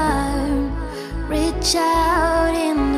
arm, reach out in